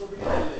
Sobre ele.